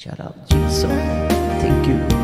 Shout out Jisoo. Thank you.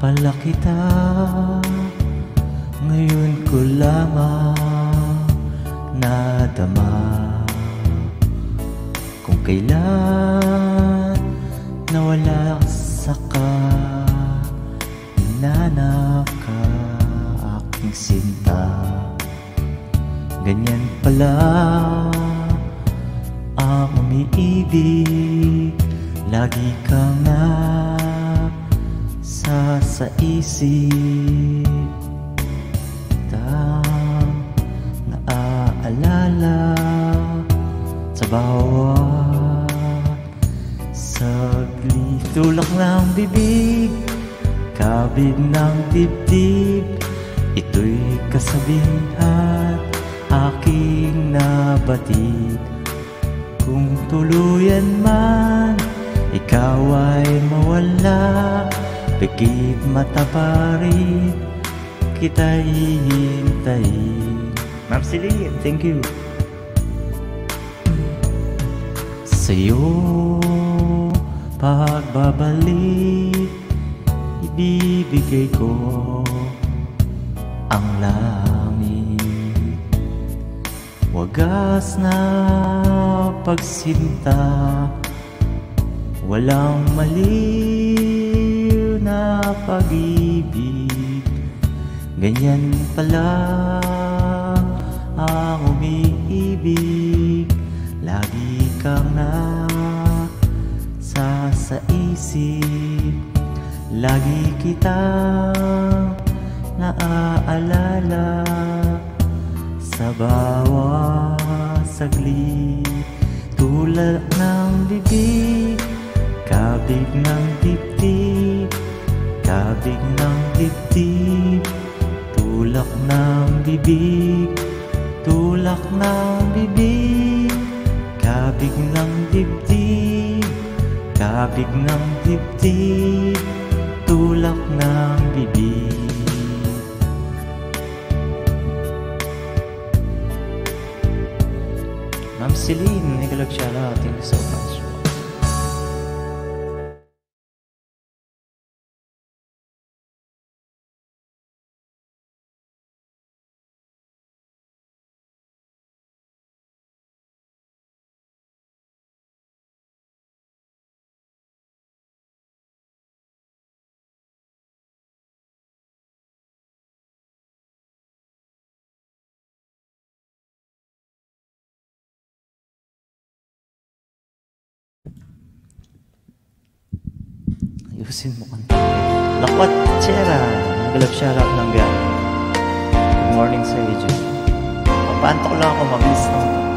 Pala kita. Ngayon ko lamang nadama. Kung kailan nawala sa ka Hinanap ka aking sinta. Ganyan pala ang umiibig. Lagi kang na sa isip. Tang naaalala sa bawat saglit Tulak ng bibig, kabig ng dibdib Ito'y kasabihan aking nabatid. Kung tuluyan man ikaw ay mawala Pikit mata pa rin Kita hihintayin Ma'am Celine, thank you. Sa'yo pagbabalik Ibibigay ko ang langit. Wagas na pagsinta Walang maliw na pag-ibig. Ganyan pala ang umiibig. Lagi kang na sa sa isip Lagi kitang naaalala Sa bawat saglit. Tulad ng bibig Kabig ng dibdib dibdib Tulak ng bibig. Tulak ng bibig. Kabig ng dibdib. Kabig ng dibdib. Tulak ng bibig. Ma'am Celine, Nicolag Shala, thank you so much. Ayusin mo kanta. Lakwat Chera, nagalap shout out ng gan. Good morning sa iyo, Jun. Papantok lang ako mabilis ng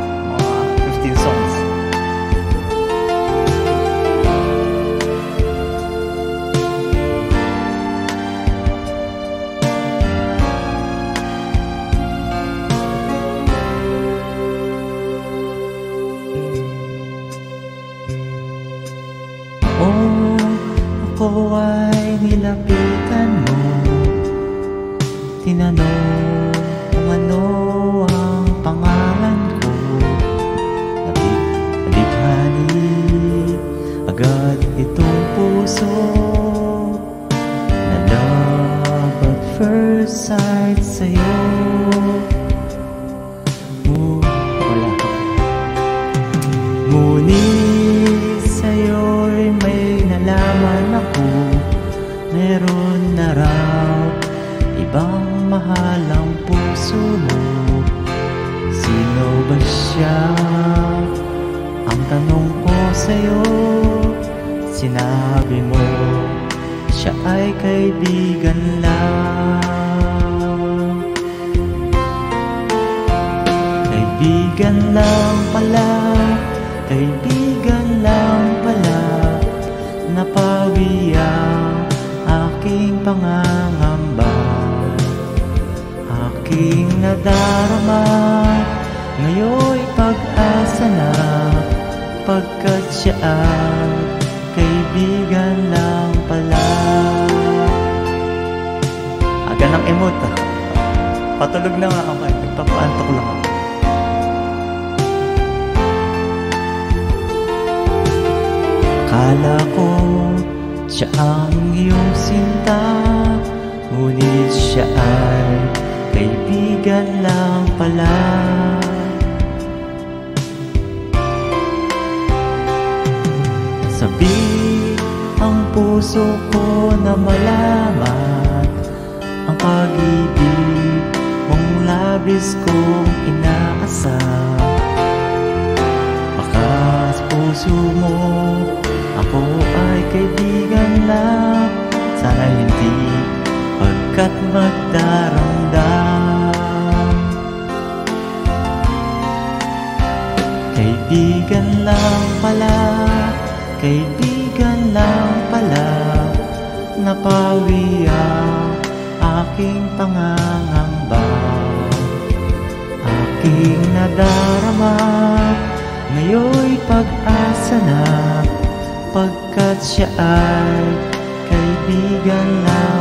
sa'yo. Sinabi mo Siya ay kaibigan lang. Kaibigan lang pala Kaibigan lang pala. Napawi ang aking pangangamba. Aking nadarama Ngayon'y pag-asa na. Pagkat siya ay kaibigan lang pala Aga ng emot ah. Patulog na nga ako eh. Nagpapaantok lang ako. Kala ko siya ang iyong sinta Ngunit siya ay kaibigan lang pala puso ko na malaman Ang pag-ibig mong labis kong inaasam. Baka sa puso mo Ako ay kaibigan lang. Sana hindi Pagkat magdaramdam Kaibigan lang pala Kaibigan lang pala Napawi ang aking pangangamba. Aking nadarama Ngayon'y pag-asa na Pagkat siya ay kaibigan lang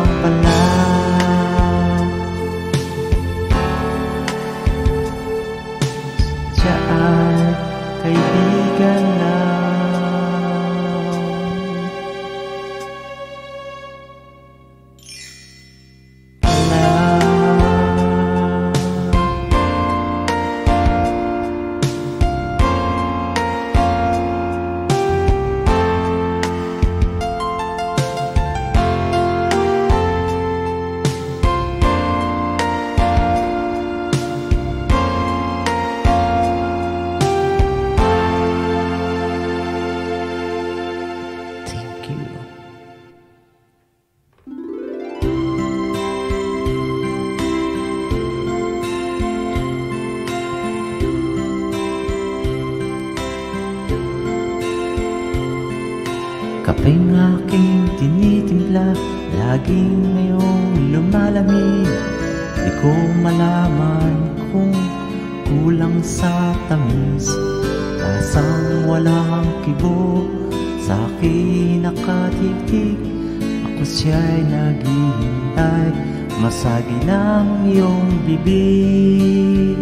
bibig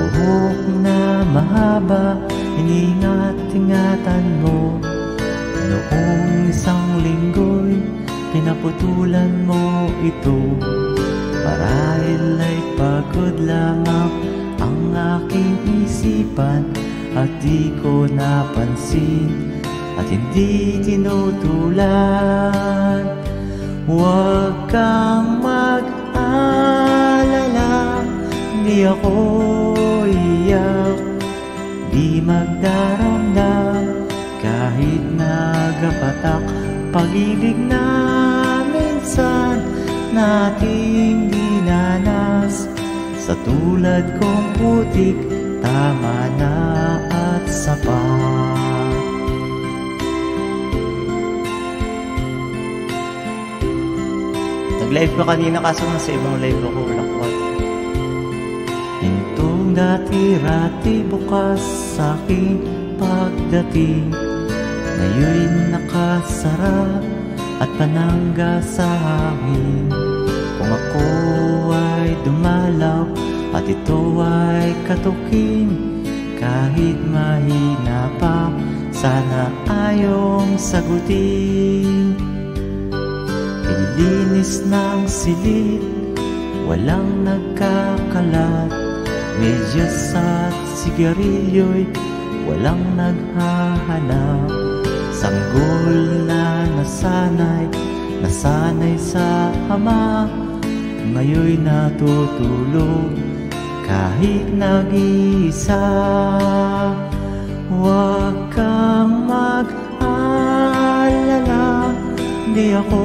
Buhok na mahaba Iningat-ingatan mo. Noong isang linggo'y Pinaputulan mo ito Marahil ay pagod lamang Ang aking isipan. At di ko napansin At hindi tinutulan Pag-ibig na minsan Nating dinanas Sa tulad kong putik Tama na at sapat. Nag-live ka kanina kaso nasa ibang live ako lakwat Hintong dati-rati bukas sa aking pagdating Ngayon'y nakasarap at panangga sa hangin. Kung ako ay dumalaw at ito ay katukin Kahit mahina pa, sana ayong sagutin. Nilinis ng silid, walang nagkakalat. Medyas at sigarilyo'y walang naghahanap Sanggol na nasanay, nasanay sa ama. Ngayon'y natutulog kahit nag-iisa. Huwag kang mag-alala Di ako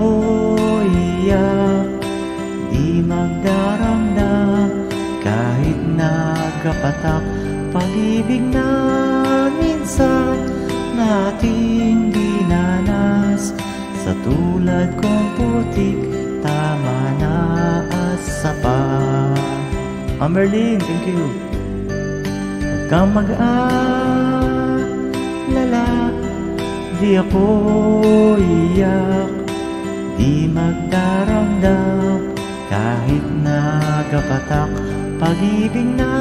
iyak. Di magdaramdam Kahit nagkapatak Pag-ibig na minsan Nating tulad kong putik Tama na at sapat Ma'am Merlin, thank you. Huwag kang mag-alala Di ako iyak. Di magdaramdam. Kahit nagapatak Pag-ibig na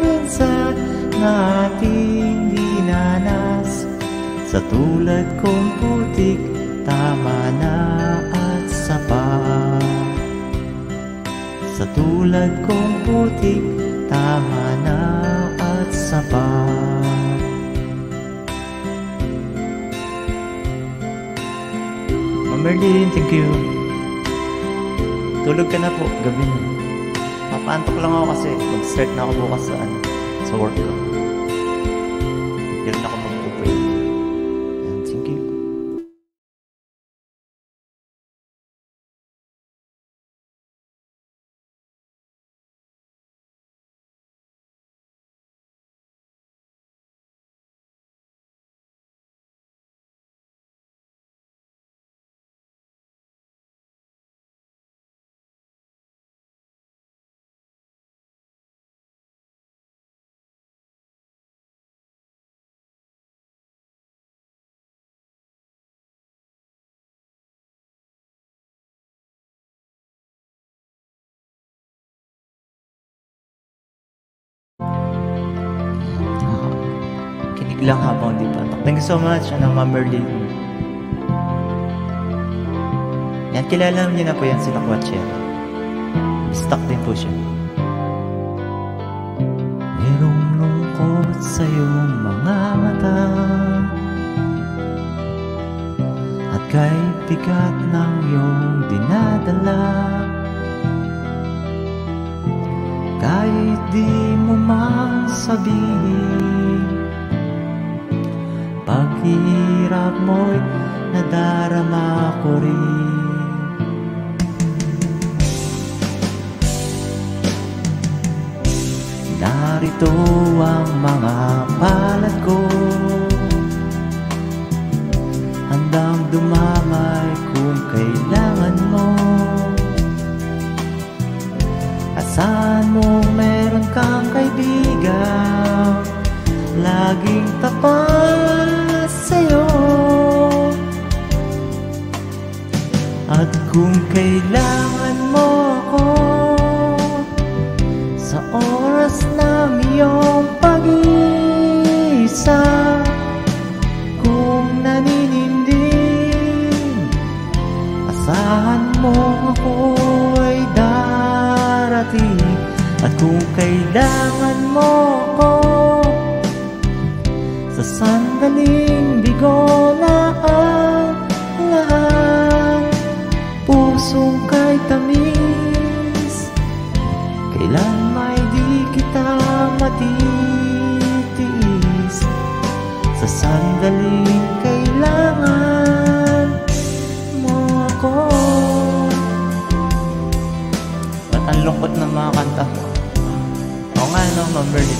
minsan Nating dinanas. Sa tulad kong putik Tama na at sapat Sa tulad kong putik Tama na at sapat Merlin, thank you. Tulog ka na po, gabi na. Papaantok lang ako kasi mag-start na ako bukas sa, ano, sa work ko. Kinig lang habang di patok. Thank you so much, ano, Ma'am Merlin. Yan, kilala niyo na po yan sila Kwatsyera. Stuck din po siya. Merong lungkot sa iyong mga mata At kay bigat ng iyong dinadala Kahit di mo man sabihin Paghihirap mo'y nadarama ko rin. Narito ang mga palad ko. Handang dumamay kung kailangan mo. Asahan mo meron kang kaibigan? Laging tapat sa'yo. At kung kailangan mo ako Sa oras ng iyong pag-isa Kung nanininding Asahan mo ako'y darating. At kung kailangan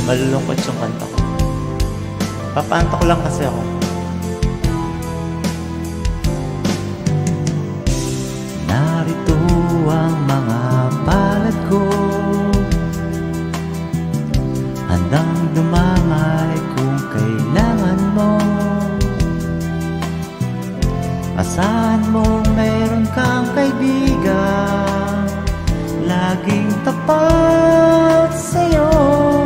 malulungkot yung kanta ko. Papantok lang kasi ako. Narito ang mga palad ko Handang dumamay kung kailangan mo Malaman mo mayroon kang kaibigan Laging tapat sa'yo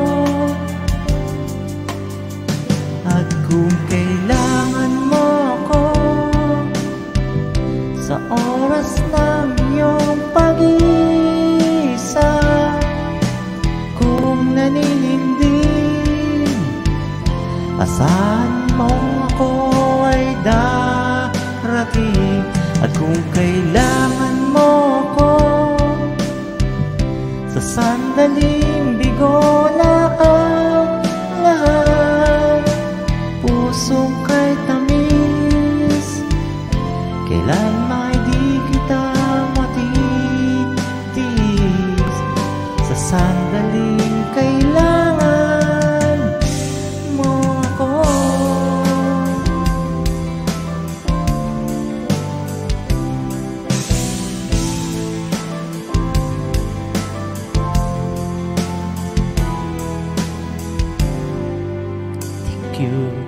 you.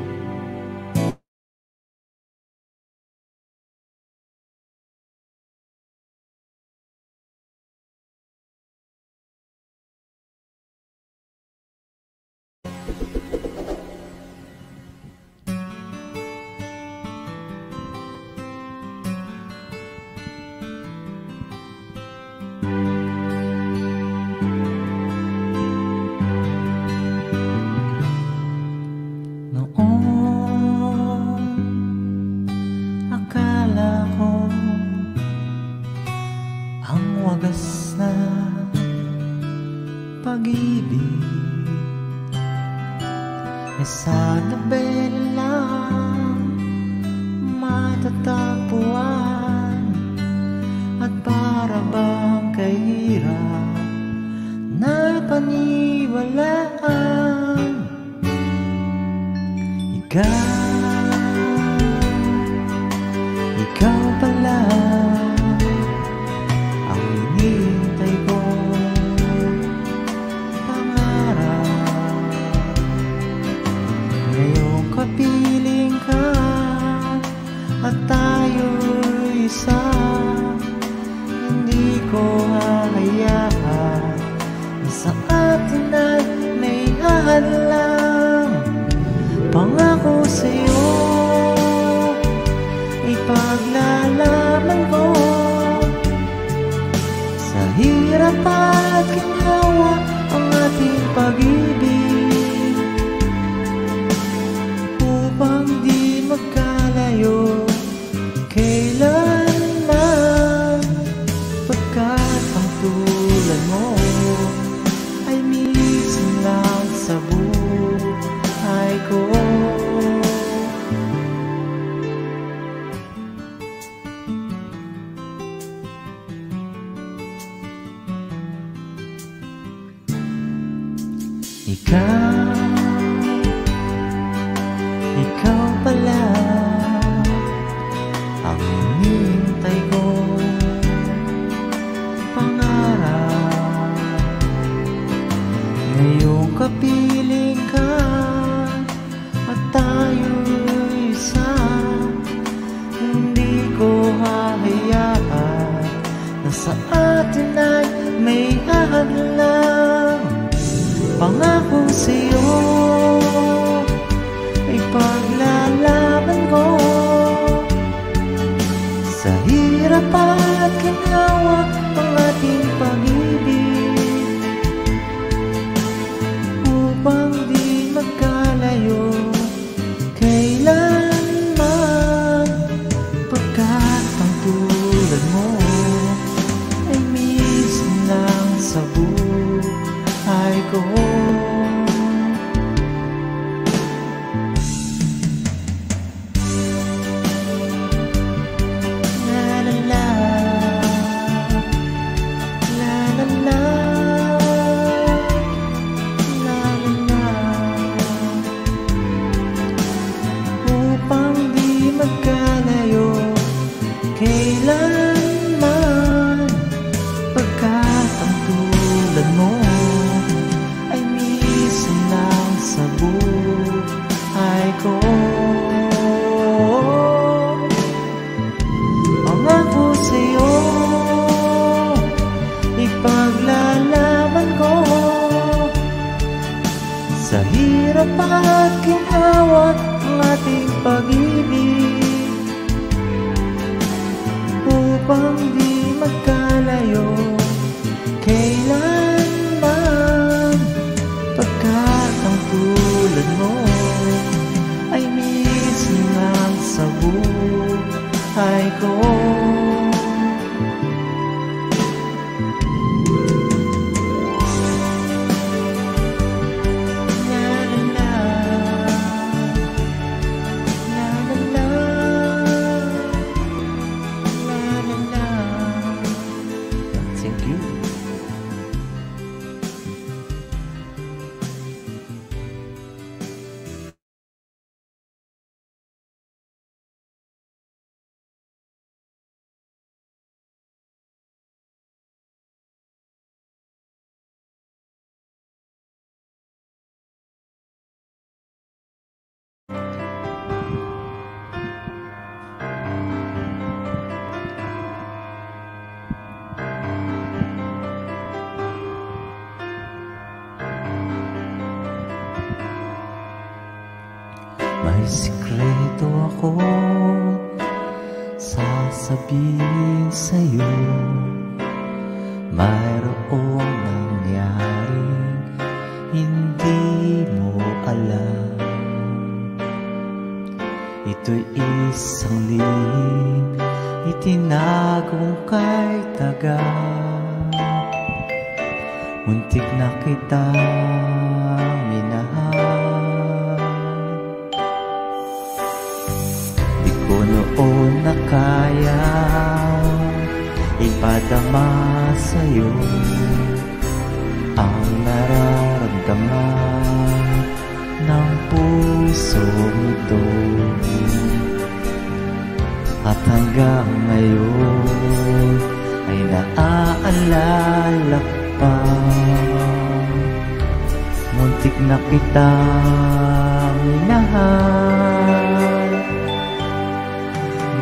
Ikaw, kitang minahal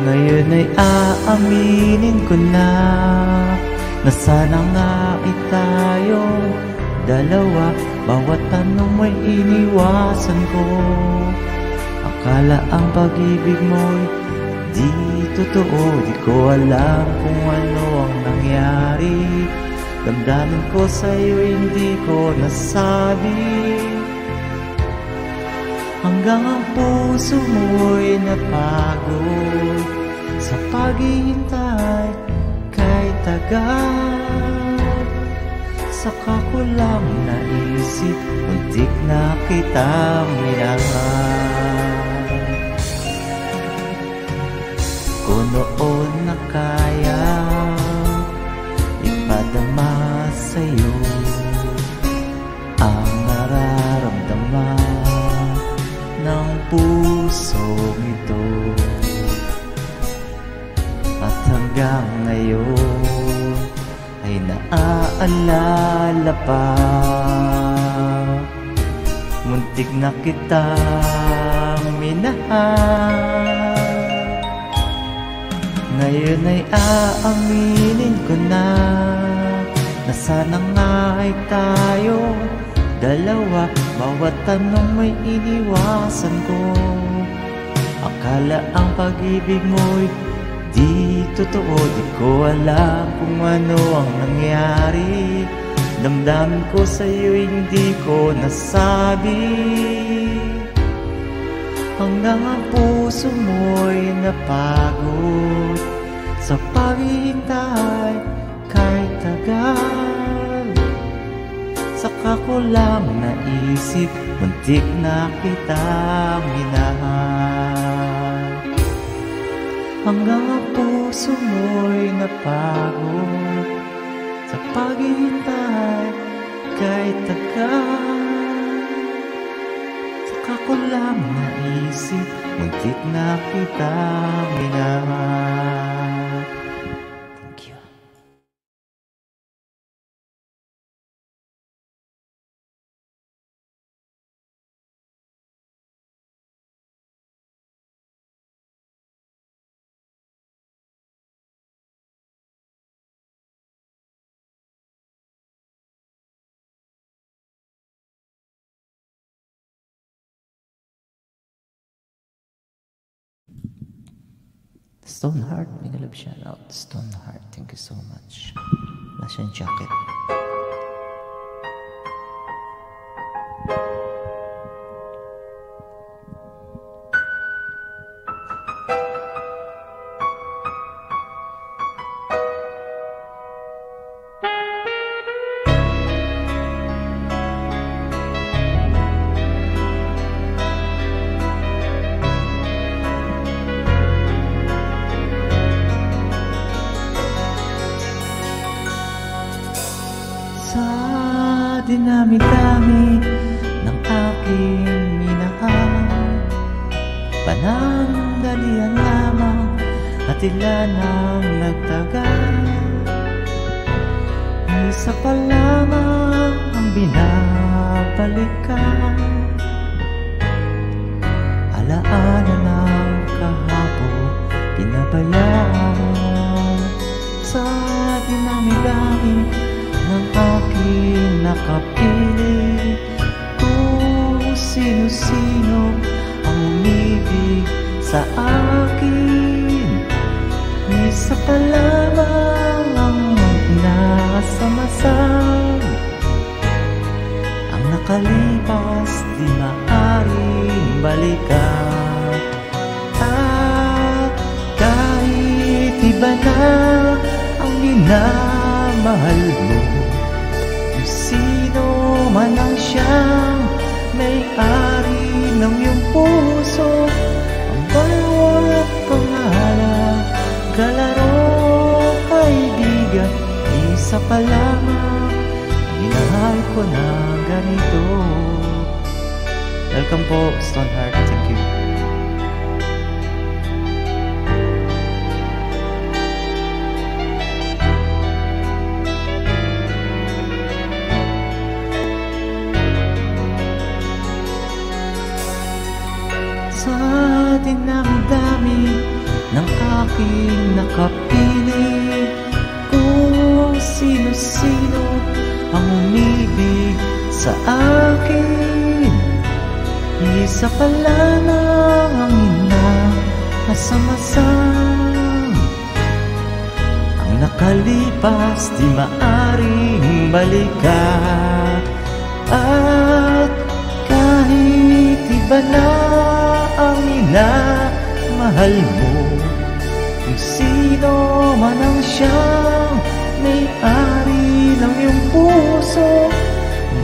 Ngayon ay aaminin ko na Na sana nga ay tayong dalawa Bawat tanong may iniwasan ko Akala ang pag-ibig mo'y di totoo Di ko alam kung ano ang nangyari Damdamin ko sa'yo hindi ko nasabi Hanggang ang puso mo'y napagod Sa paghihintay kay tagal Saka ko lang naisip Muntik na kitang minahal. Kung noon na kaya Ipadama sa'yo pusong ito At hanggang ngayon Ay naaalala pa. Muntik na kitang minahal. Ngayon ay aaminin ko na Na sana nga ay tayo Dalawa, bawat tanong may iniwasan ko. Akala ang pag-ibig mo'y di totoo. Di ko alam kung ano ang nangyari. Damdamin ko sa'yo hindi ko nasabi. Hanggang ang puso mo'y napagod. Sa paghihintay kahit tagal Saka ko lang naisip Muntik na kitang minahal. Hanggang ang puso mo'y napagod Sa paghihintay kahit tagal Saka ko lang naisip Muntik na kita minahal Stoneheart, mega love shout out. Stoneheart, thank you so much. Wala siyang jacket. Nasamasal Ang nakalipas di maaaring balikan. At kahit iba na ang minamahal mo Kung sino man ang siyang may-ari ng iyong puso Ang bawat pangalan, kaibigan Isa pa lamang, minahal ko na ganito Welcome po, Stoneheart. Thank you. Sa dinami-dami ng aking nakapili sa akin. Isa pa lamang ang inaasamasan Ang nakalipas di maaring balikan At kahit iba na ang minamahal mo Kung sino man ang siyang may-ari ng iyong puso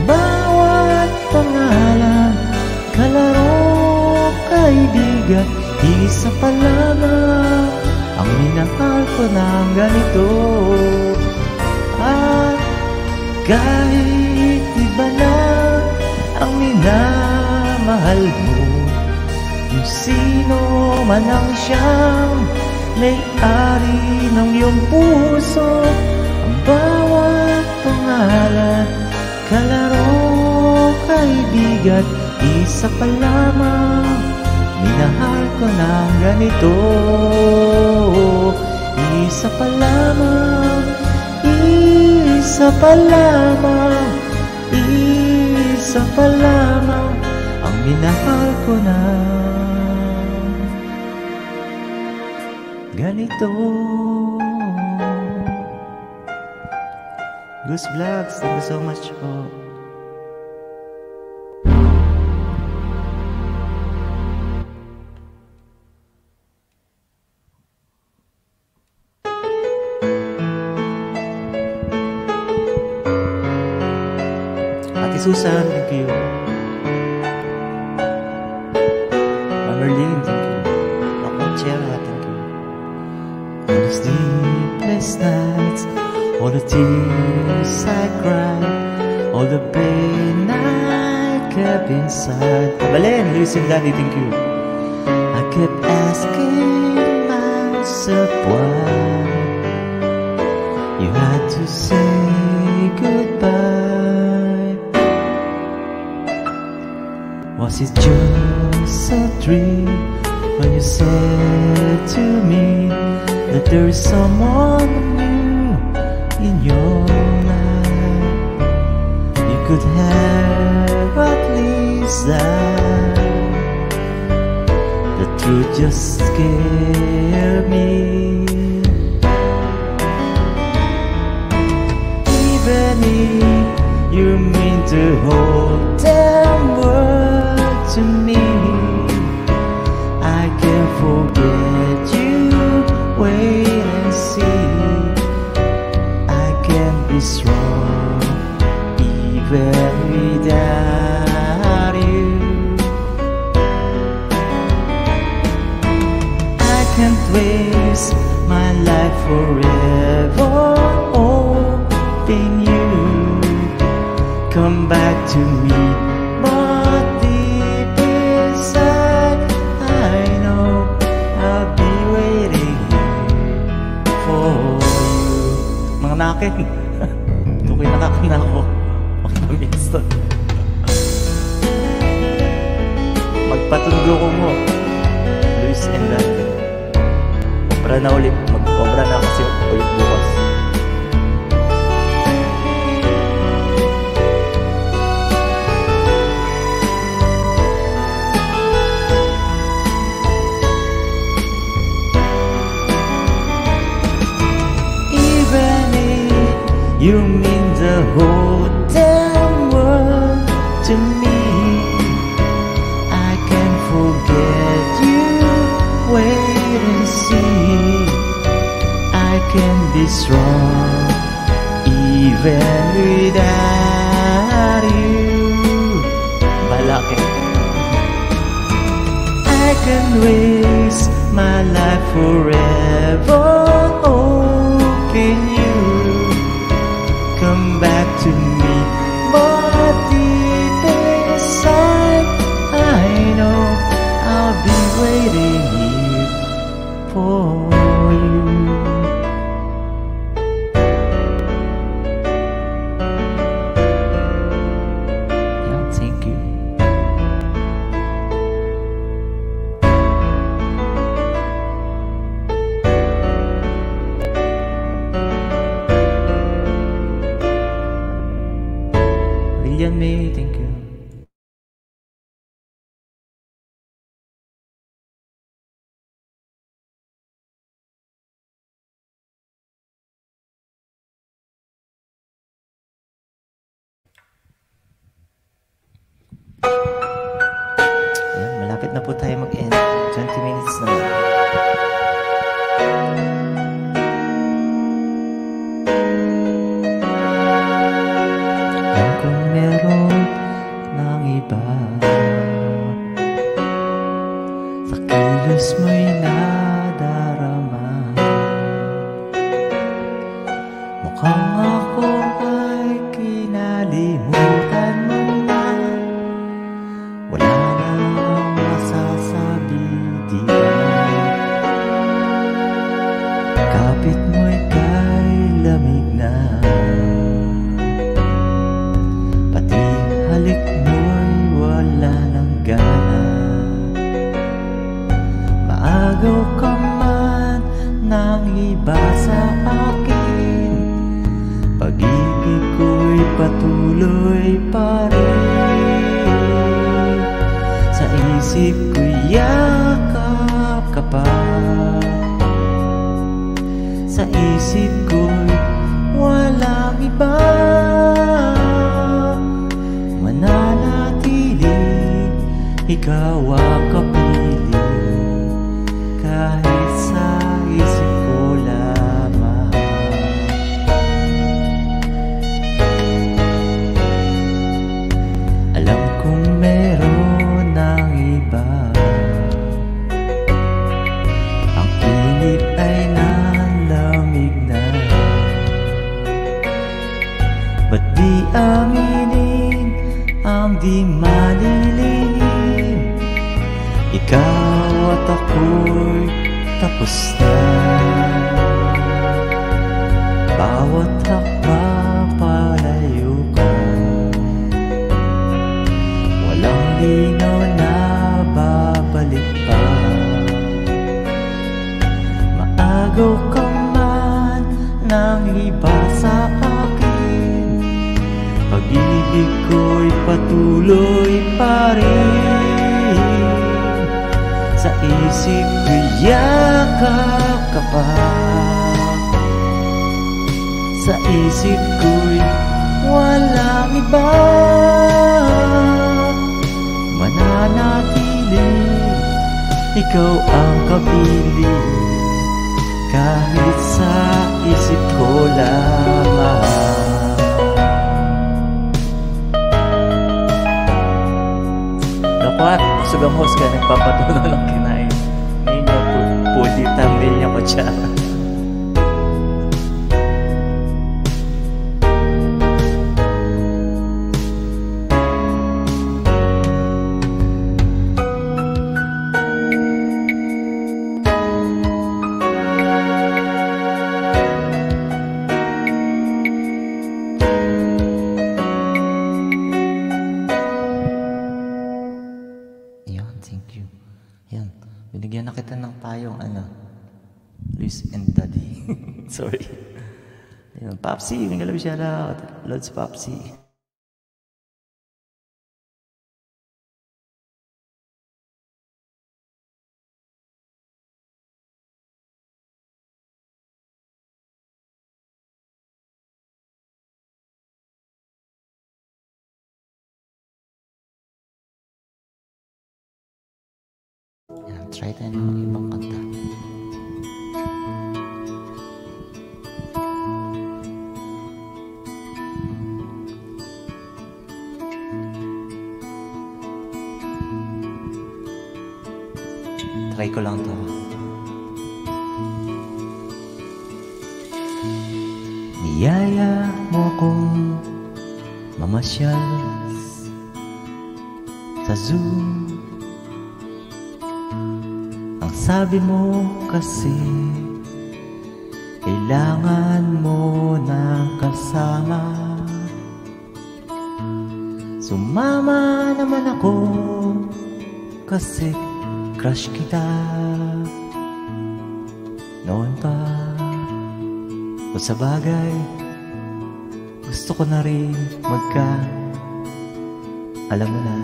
Bawat pangalan, kalaro, kaibigan Isa pa lamang ang minahal ko ng ganito. At kahit iba na ang minamahal mo Kung sino man ang siyang may-ari ng iyong puso Ang bawat pangalan, kalaro, kaibigan Isa pa lamang, minahal ko ng ganito. Isa pa lamang, isa pa lamang. Isa pa lamang ang minahal ko na. Ganito Goose Vlogs, thank you so much po. My life forever hoping you come back to me. But deep inside, I know I'll be waiting for you. Mga nakin, tukoy nakakana ako. Makipag-insta. Magpatundo ko mo. Luis and Lando. Obra na ulit. Mag-obra na kasi ulit bukas. Even if you mean the whole damn world to me, strong even without you. Balake. I can waste my life forever hoping you come back to me. But deep Ayan, malapit na po tayo mag-end. 20 minutes na isip ko'y walang iba. Mananatili Ikaw ang kabili. Kahit sa isip ko lamang. Dapat, sugang host ka. Nagpapatuno ng kinain. Ngayon yung pu- pudi tambil niya ko shout out. Lods Popsy. Yan, try tayo ng ibang kanta. Niyaya mo kong mamasyal sa zoo. Ang sabi mo kasi Kailangan mo ng kasama. Sumama naman ako Kasi crush kita. Noon pa Kung sa bagay Gusto ko na rin magka Alam mo na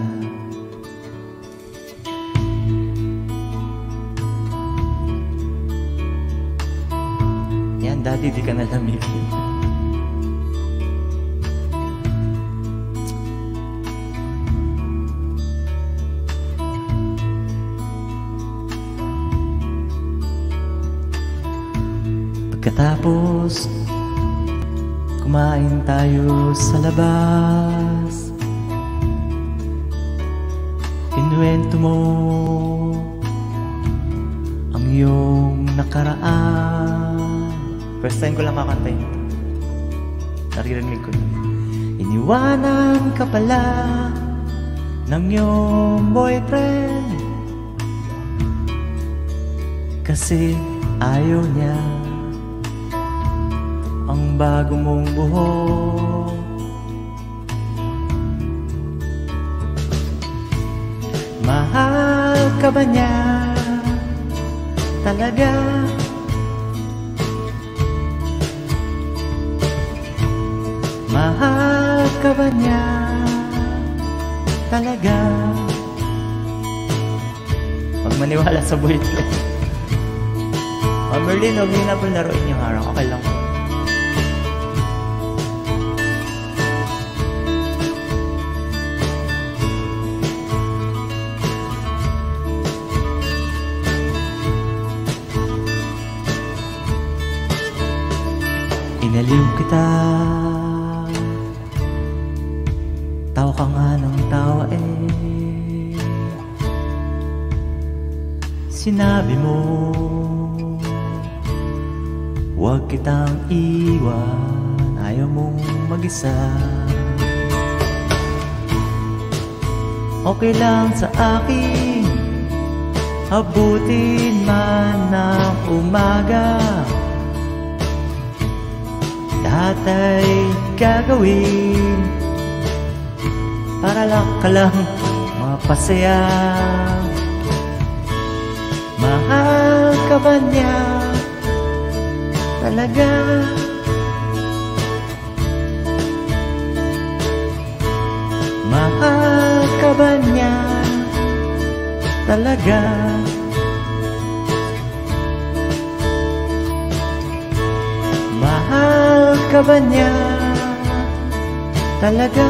Yan, daddy, di ka nalamigin. Pagkatapos, kumain tayo sa labas. Kinuwento mo ang iyong nakaraan. First time ko lang kakantayin ito. Naririnig ko na. Iniwanan ka pala ng iyong boyfriend Kasi ayaw niya bago mong buhok Mahal ka ba niya talaga? Mahal ka ba niya talaga? Huwag maniwala sa boyfriend. Ma'am Merlin, huwag niyo na po laruin yung harang. Okay lang po. Sinabi mo. Huwag kitang iwan Ayaw mong mag-isa. Okay lang sa akin Abutin man ng umaga. Lahat ay gagawin Para lang ka lang mapasaya Mahal ka ba niya talaga? Mahal ka ba niya talaga? Mahal ka ba niya talaga?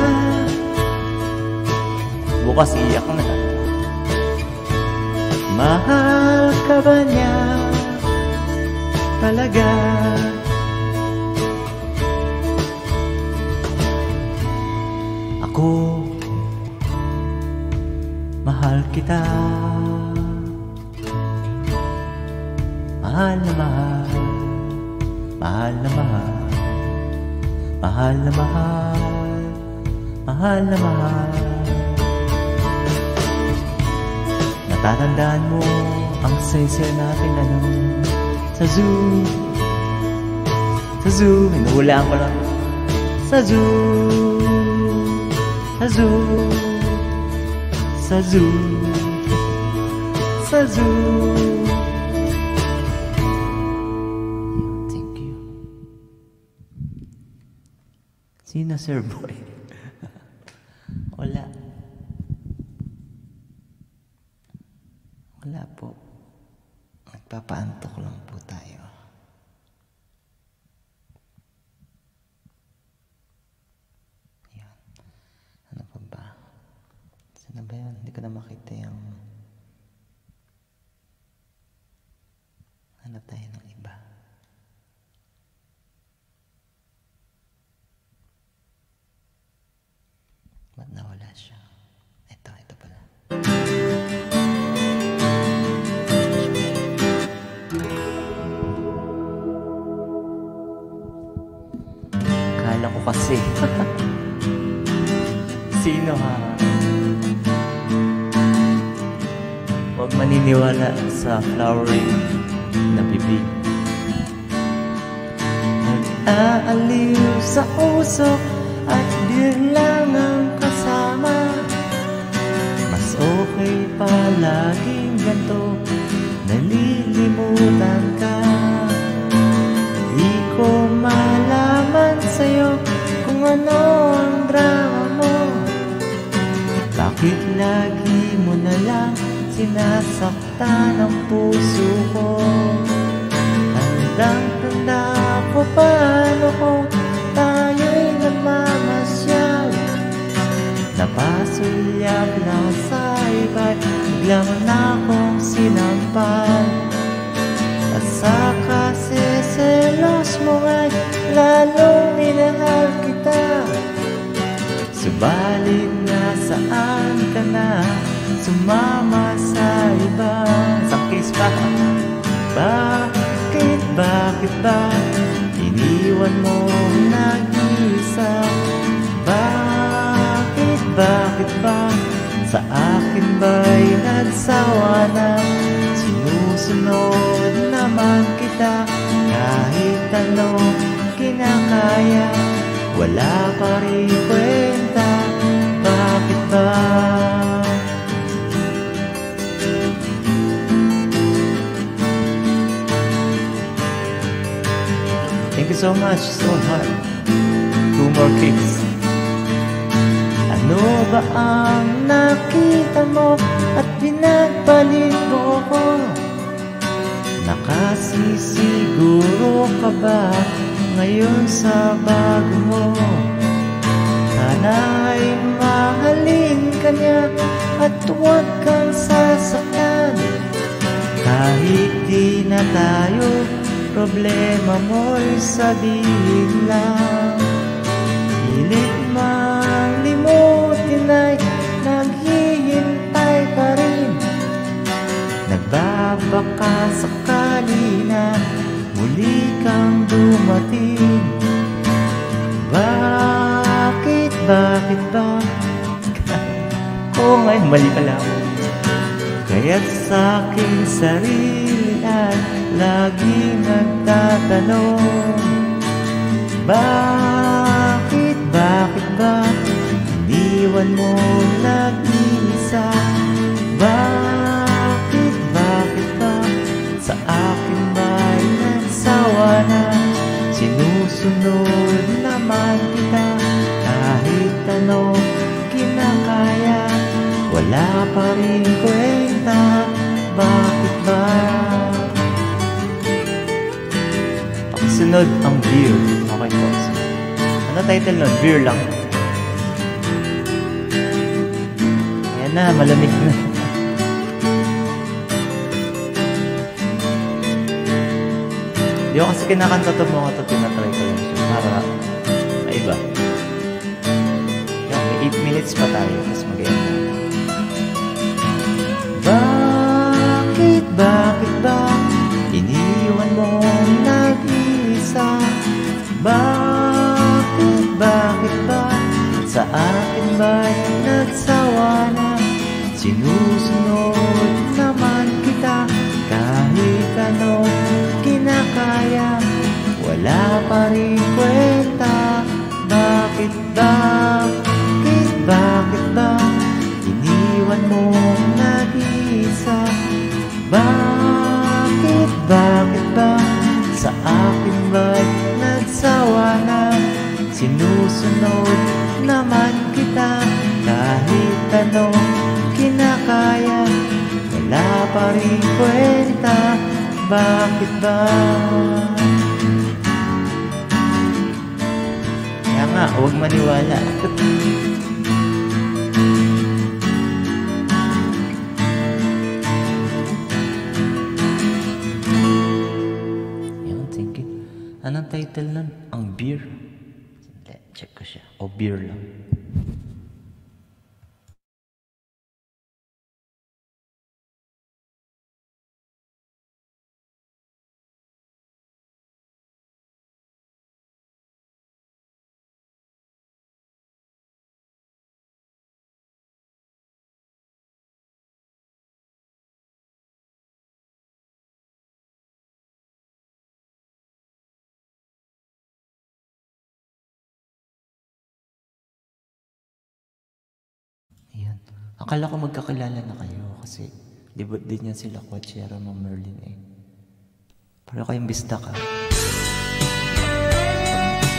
Bukas iyak na. Mahal ba niya talaga? Ako, mahal kita. Mahal na mahal, mahal na mahal, mahal na mahal, mahal na mahal. Natatandaan mo ang sesya natin ano? Sa zoo. Sa zoo, hinuhulaan ko lang. Sa zoo, sa zoo, sa zoo, sa zoo. Sino Sir Boy? Wala Wala po Nagpapaantok lang po tayo Ano ba yan? Hindi ko na makita yung... Hanap tayo ng iba. Kala ko kasi. Sino ha? Huwag maniniwala sa flowering na bibig Nag-aaliw sa usok at biglang ang kasama Mas okay palaging ganto Nalilimutan ka Di ko malaman sa'yo kung ano ang drama mo Bakit lagi mo na lang sinasaktan ang puso ko? Tandang-tanda ko paano ko tayo'y namamasyal? Napasulyap lang sa iba't biglang na akong sinampal. At sa kasi selos mo ay lalong minahal kita. Subalit nasaan ka na? Sumama sa iba. Sakis pa. Bakit, bakit ba? Iniwan mo nag-isa Bakit, bakit ba? Sa akin ba'y nagsawa na? Sinusunod naman kita Kahit ano kinakaya Wala pa rin kwenta Bakit ba Thank you so much, so hard. Two more kicks. Ano ba ang nakita mo at pinagpalit mo ko? Nakasisiguro ka ba ngayon sa bago mo? Sana'y mahalin ka niya at huwag kang sasaktan Kahit di na tayo Problema mo'y sabihin lang Hilit mang limutin ay Nagbabaka sakali na Muli kang dumating Bakit, bakit ba? Oo ngayon, mali pala ako Kaya't sa aking sarili ay lagi nagtatanong Bakit, bakit ba iniwan mo nag-iisa? Bakit, nagsawa na? Sinusunod naman kita kahit ano kinakaya Wala pa rin kwenta, bakit ba? Sunod ang beer. Okay po. Ano title nun? Beer lang. Ayan na, malamig na. Hindi ko kasi kinakanta ito mga ito, tinatry ko lang siya. Para, na iba. Yan, may 8 minutes pa tayo. Tapos mag-end. Bakit, bakit ba iniwan mo nag isa Bakit, bakit ba Sa akin ba'y nagsawa na Sinusunod Wala pa rin kwenta. Bakit ba, bakit, bakit ba? Iniwan mo nag-isa Bakit, bakit ba? Sa akin ba't nagsawa na Sinusunod naman kita. Kahit anong kinakaya Wala pa rin kwenta. Bakit ba? Nga, huwag maniwala Yan, thank you. Anong title nun? Ang beer. Check ko siya. O beer lang. Akala ko magkakilala na kayo kasi libot din yan sila Coachera mo Merlin eh. Pero kayong bista ka.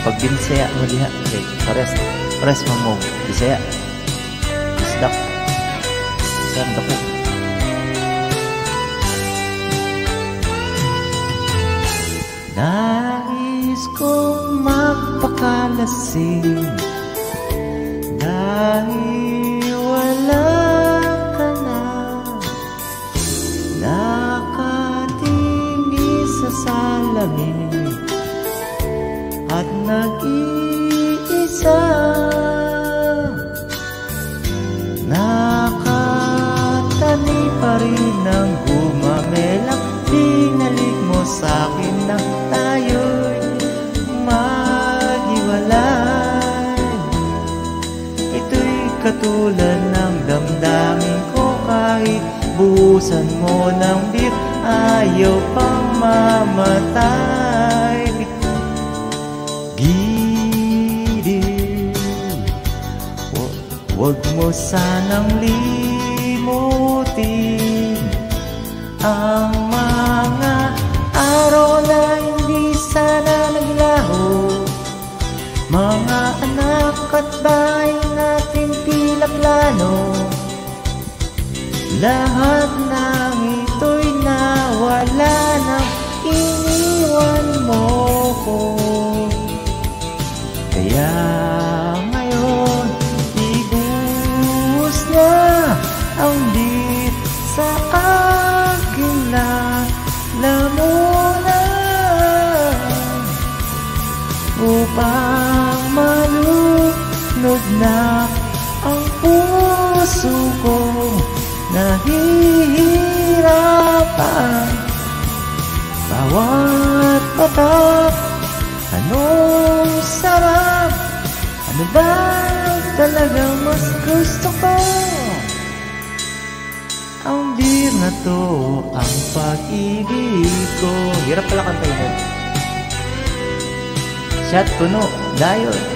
Pag binisaya mo diha, okay, pares, pares mo mo, bisaya. Bista ka. Bisaya ang dako. Nais kong magpakalasing dahil salamin At nag-iisa. Nakatani pa rin ng gumamelak Pinalik mo sa'kin na tayo'y maghiwalay Ito'y katulad ng damdamin ko kahit buhusan mo ng beer Ayaw pang mamatay Gilid. Hu- Huwag mo sanang limutin Ang mga araw na hindi sana naglaho. Mga anak at bahay natin tila plano. Lahat patak anong sarap? Ano ba talagang mas gusto ko? Ang beer na to ang pag-ibig ko. Hirap pala kantayin nun Shot puno, dayon.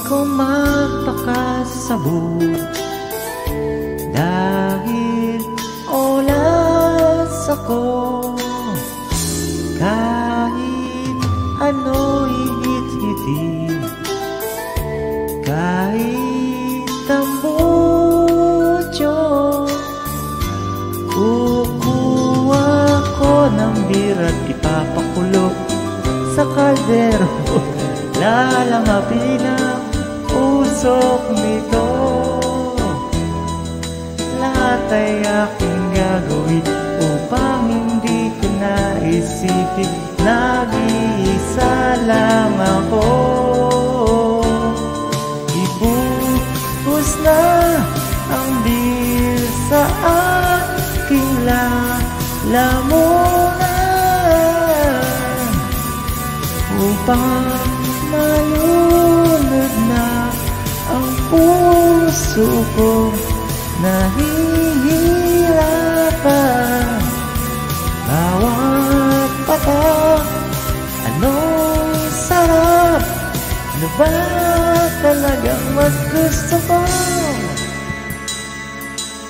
Nais ko magpakasabot. Dahil olas ako Kahit ano higit-hitin kahit tambutyo Kukuha ko ng bira at ipapakulo sa kaldero ang usok nito. Lahat ay aking gagawin upang hindi ko naisipin. Nag-iisa lang ako. Ibuhos na ang beer sa aking lalamunan Upang puso ko Nahihirapan. Bawat patak Anong sarap? Ano ba talagang mas ko?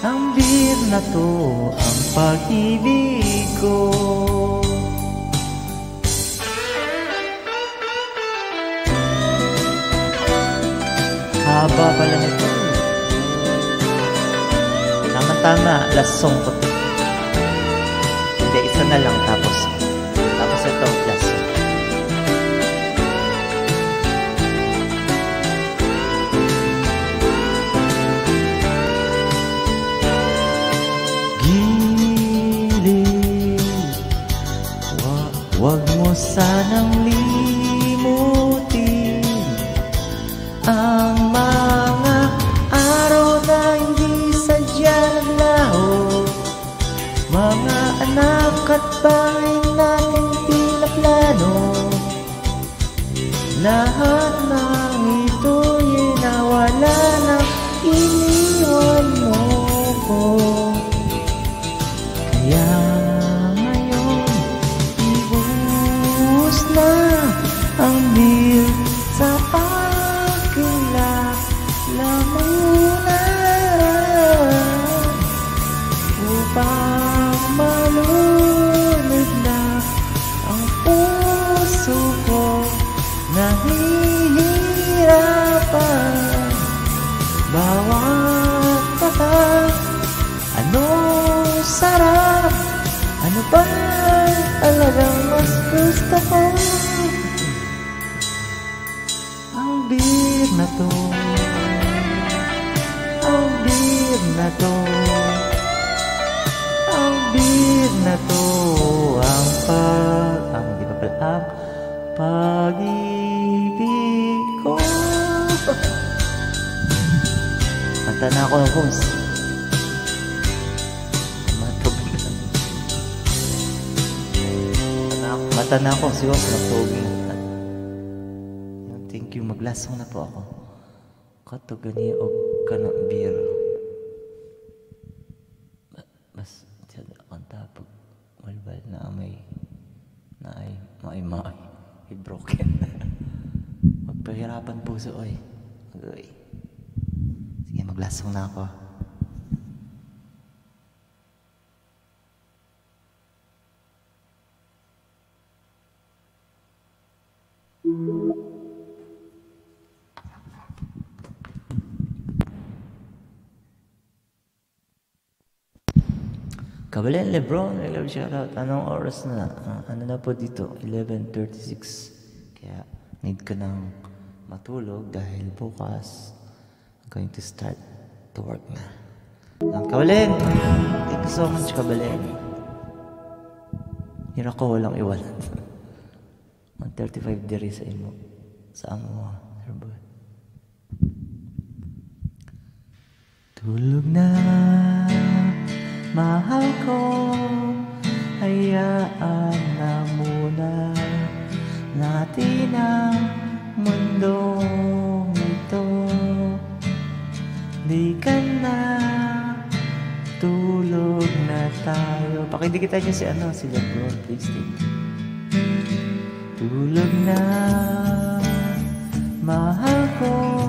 Ang beer na to ang pag-ibig ko Haba pala nito. Tama-tama, last song ko to Hindi, isa na lang tapos Tapos ito, last song Huwag mo sanang anak Kanta na ako ng host Mata na ako, si Os, napogi. Thank you, maglasong na po ako. Kato gani og kanang beer. Mas, tiyan akong tapag. Malbal na may, na ay, maay maay. Ay broken. Magpahirapan puso, oy. Oy. Sige, maglasong na ako. Kabalen Lebron, I love shoutout. Anong oras na? Uh, ano na po dito? 11.36. Kaya need ko nang matulog dahil bukas I'm going to start to work na. Um, Kabalen! Thank you so much, Kabalen. Hira ko walang iwanan. 135 diri sa imo. Sa amo, Sir Tulog na Mahal ko, hayaan na muna natin ang mundong ito. Di ka na, tulog na tayo. Pakidikit tayo si ano, si Lebron, please. Tulog na, mahal ko,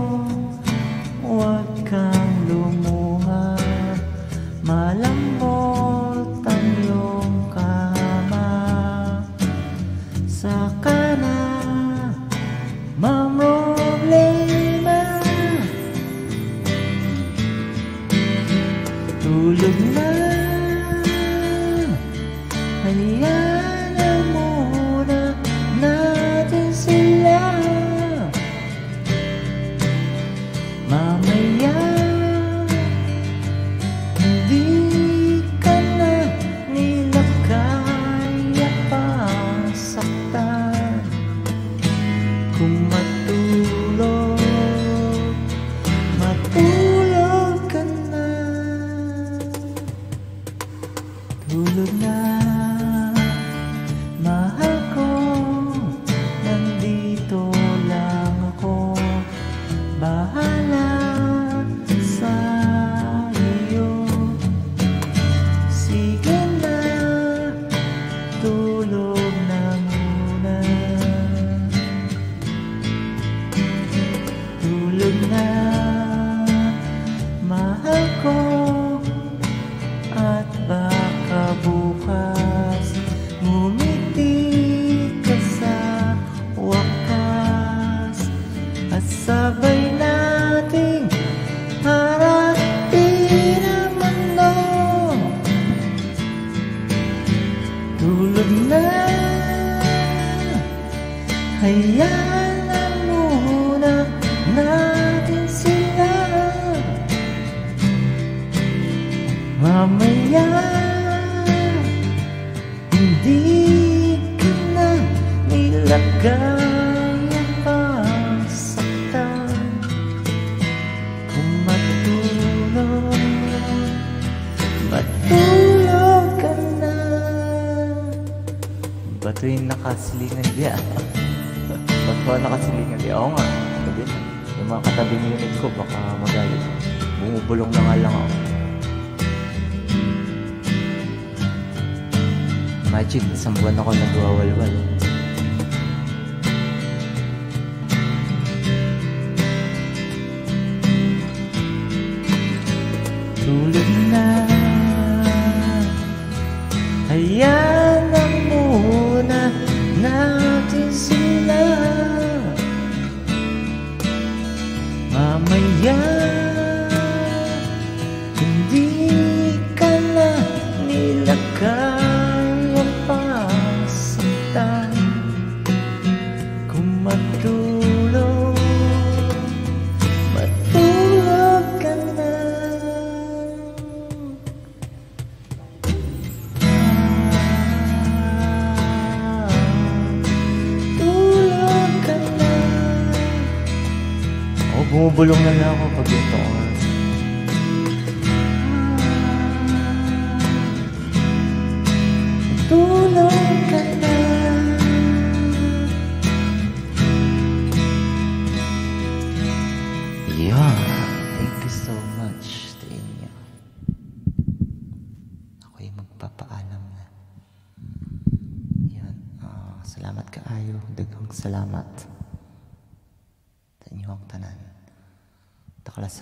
Oh, bumubulong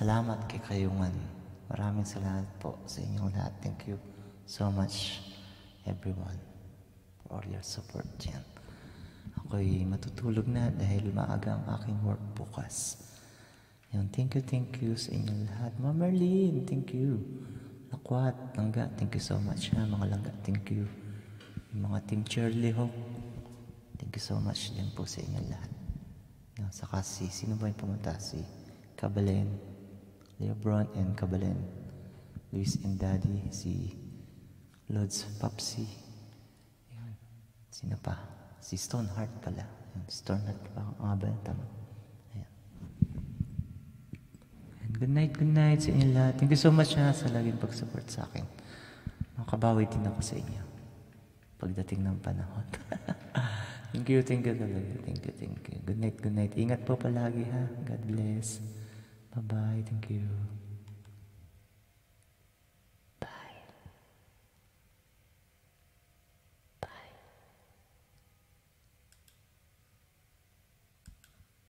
salamat kay kayungan. Maraming salamat po sa inyong lahat. Thank you so much, everyone, for your support dyan. Ako'y matutulog na dahil maaga ang aking work bukas. Yan, thank you, thank you sa inyong lahat. Ma'am Merlin, thank you. Lakwat, Langga, thank you so much ha, mga Langga, thank you. Yung mga Team Shirley Hope, thank you so much din po sa inyong lahat. Yan, saka si, sino ba yung pumunta? Si Kabalen, Leobron and Kabalen, Luis and Daddy, si Lods Papsi, Yan. Sino pa? Si Stoneheart pala. Stoneheart pa ang nga ba tama? Ayan. And good night, good night sa inyo lahat. Thank you so much ha, sa laging pag-support sa akin. Makabawi din ako sa inyo. Pagdating ng panahon. thank you, thank you. Thank you, thank you. Good night, good night. Ingat po palagi ha. God bless. Bye-bye. Thank you.